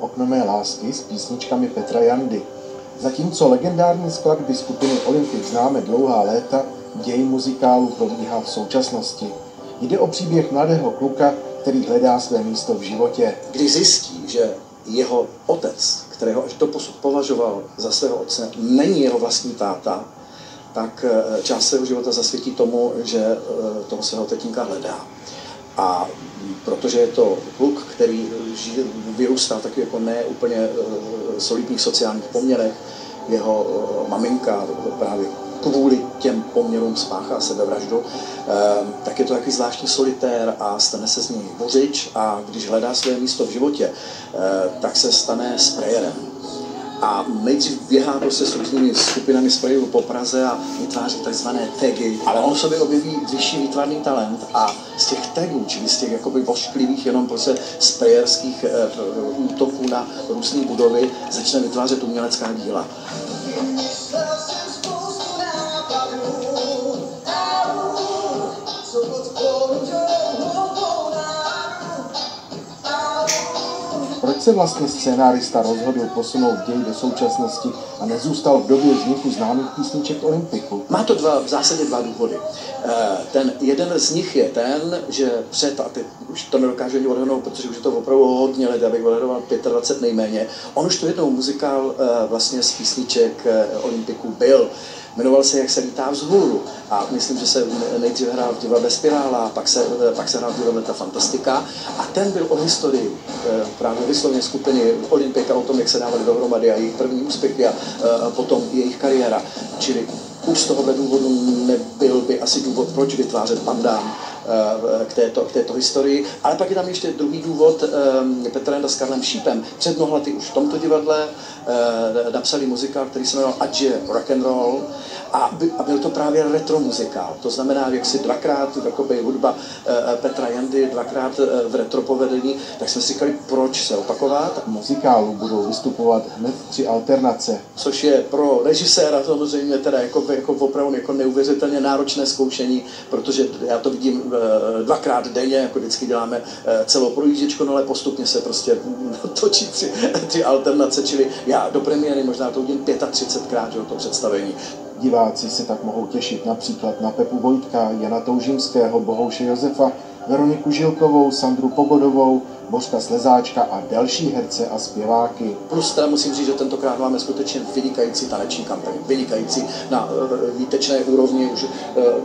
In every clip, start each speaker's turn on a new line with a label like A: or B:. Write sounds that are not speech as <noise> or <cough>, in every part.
A: Okno mé lásky s písničkami Petra Jandy. Zatímco legendární skladby skupiny Olympic známe dlouhá léta, děj muzikálu probíhá v současnosti. Jde o příběh mladého kluka, který hledá své místo v životě.
B: Když zjistí, že jeho otec, kterého až doposud považoval za svého otce, není jeho vlastní táta, tak eh, část svého života zasvětí tomu, že eh, toho svého tetínka hledá. A protože je to kluk, který žije, vyrůstá taky jako ne úplně eh, solidních sociálních poměrech, jeho maminka právě kvůli těm poměrům spáchá sebevraždu, tak je to takový zvláštní solitér a stane se z něj bořič a když hledá své místo v životě, tak se stane sprayerem a nejdřív běhá prostě s různými skupinami sprayů po Praze a vytváří takzvané tagy, ale on v sobě objeví vyšší výtvarný talent a z těch tagů, čili z těch jakoby vošklivých jenom prostě sprayerských e, útoků na různé budovy, začne vytvářet umělecká díla.
A: Se vlastně scénárista rozhodl posunout děj do současnosti a nezůstal v době vzniku známých písniček Olympiku?
B: Má to dva, v zásadě dva důvody. Eh, ten jeden z nich je ten, že před, a teď už to nedokážu ani odhadnout, protože už je to opravdu hodně let, abych odhadoval 25 nejméně, on už to jednou muzikál eh, vlastně z písniček eh, Olympiku byl. Jmenoval se Jak se lítá vzhůru. A myslím, že se nejdřív hrál v divadle Spirála, pak se, pak se hrál v divadle Ta Fantastika. A ten byl o historii právě vyslovně skupiny Olympika, o tom, jak se dávali dohromady a jejich první úspěchy a potom jejich kariéra. Čili už z tohohle důvodu nebyl by asi důvod, proč vytvářet pandán eh, k této, k této historii. Ale pak je tam ještě druhý důvod, eh, Petr Janda s Karlem Šípem. Před mnoha lety už v tomto divadle eh, napsali muzikál, který se jmenoval Adje Rock and Roll a, by, a byl to právě retro muzikál. To znamená, jak si dvakrát jakoby hudba Petra Jandy, dvakrát v retro povedení, tak jsme si říkali, proč se opakovat.
A: V muzikálu budou vystupovat hned tři alternace.
B: Což je pro režiséra samozřejmě teda jako jako opravdu jako neuvěřitelně náročné zkoušení, protože já to vidím eh, dvakrát denně, jako vždycky děláme eh, celou projížděčku, no ale postupně se prostě <laughs> točí tři, tři alternace, čili já do premiéry možná to udělím 35krát, že to představení.
A: Diváci se tak mohou těšit například na Pepu Vojtka, Jana Toužimského, Bohouše Josefa, Veroniku Žilkovou, Sandru Pogodovou, Božka Slezáčka a další herce a zpěváky.
B: Plus teda musím říct, že tentokrát máme skutečně vynikající taneční kampaň, vynikající na uh, výtečné úrovni. Už uh,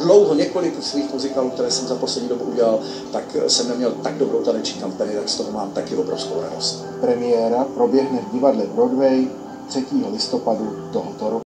B: dlouho, několik svých muzikálů, které jsem za poslední dobu udělal, tak jsem neměl tak dobrou taneční kampaň, tak z toho mám taky obrovskou radost.
A: Premiéra proběhne v divadle Broadway 3. listopadu tohoto roku.